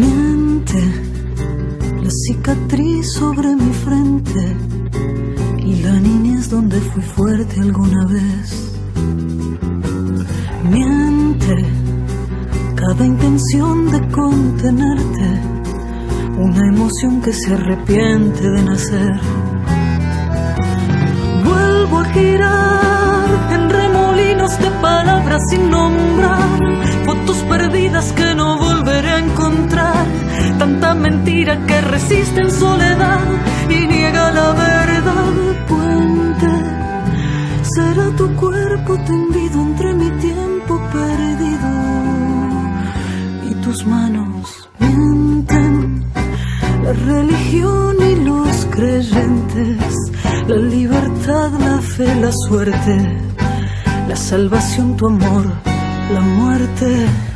Miente la cicatriz sobre mi frente y la niñez donde fui fuerte alguna vez. Miente cada intención de contenerte, una emoción que se arrepiente de nacer. Vuelvo a girar en remolinos de palabras sin nombrar, fotos perdidas que mentira que resiste en soledad y niega la verdad. Puente, será tu cuerpo tendido entre mi tiempo perdido y tus manos mienten. La religión y los creyentes, la libertad, la fe, la suerte, la salvación, tu amor, la muerte.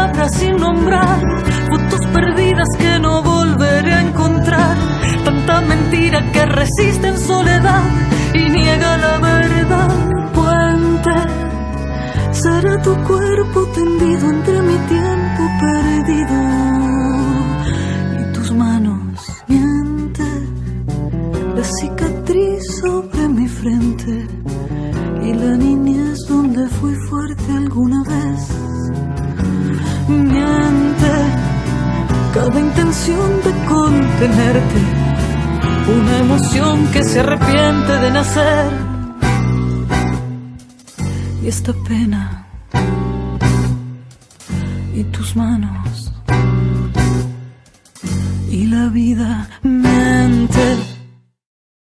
Palabras sin nombrar, fotos perdidas que no volveré a encontrar, tanta mentira que resiste en soledad y niega la verdad. Puente, será tu cuerpo tendido entre mi tiempo perdido y tus manos miente la cicatriz sobre mi frente y la niñez donde fui fuerte alguna vez. Miente cada intención de contenerte, una emoción que se arrepiente de nacer. Y esta pena y tus manos y la vida miente.